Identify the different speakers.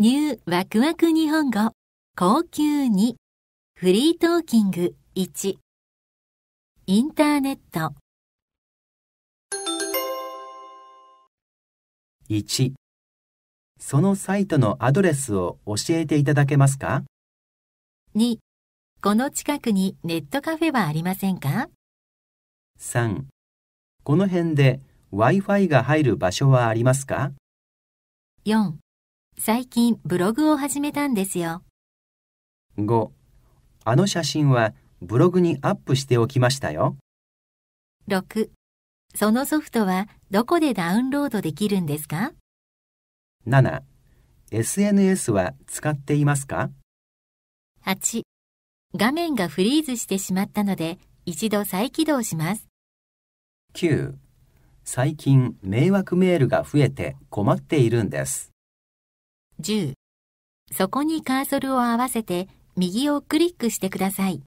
Speaker 1: ニューワクワク日本語。高級2フリートーキング。1インターネット。
Speaker 2: 1そのサイトのアドレスを教えていただけますか
Speaker 1: ？2この近くにネットカフェはありませんか
Speaker 2: ？3この辺で Wi-Fi が入る場所はありますか
Speaker 1: ？4最近ブログを始めたんですよ。
Speaker 2: 5あの写真はブログにアップしておきましたよ。
Speaker 1: 6そのソフトはどこでダウンロードできるんですか
Speaker 2: ？7 SNS は使っていますか
Speaker 1: ?8 画面がフリーズしてしまったので一度再起動します。
Speaker 2: 9最近迷惑メールが増えて困っているんです。
Speaker 1: 10そこにカーソルを合わせて右をクリックしてください。